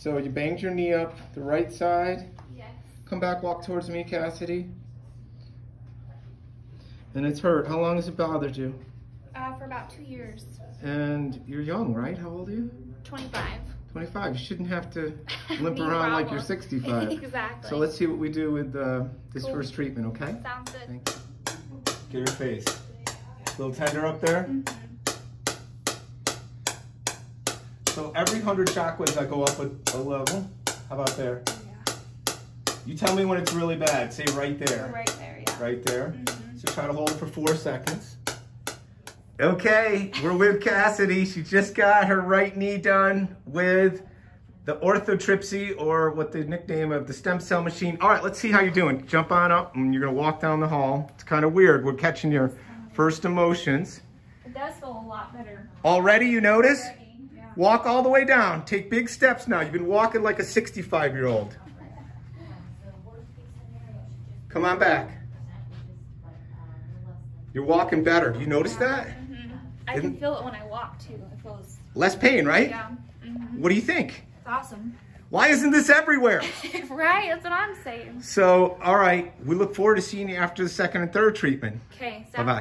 So you banged your knee up the right side. Yes. Come back, walk towards me, Cassidy. And it's hurt. How long has it bothered you? Uh, for about two years. And you're young, right? How old are you? 25. 25. You shouldn't have to limp No around like you're 65. exactly. So let's see what we do with uh, this Cool. first treatment, okay? Sounds good. Thank you. Get your face. A little tender up there. Mm-hmm. So every 100 chakras I go up a, a level. How about there? Yeah. You tell me when it's really bad. Say right there. Right there, yeah. Right there. Mhm. So try to hold for four seconds. Okay, we're with Cassidy. She just got her right knee done with the orthotripsy or what the nickname of the stem cell machine. All right, let's see how you're doing. Jump on up and you're gonna walk down the hall. It's kind of weird. We're catching your first emotions. It does feel a lot better. Already, you notice? Walk all the way down. Take big steps now. You've been walking like a 65 year old. Come on back. You're walking better. Do you notice that? hmm I Isn't- can feel it when I walk too. It feels, Less pain, right? yeah. hmm What do you think? It's awesome. Why isn't this everywhere? right, that's what I'm saying. So, all right, we look forward to seeing you after the second and third treatment. Okay, Bye bye.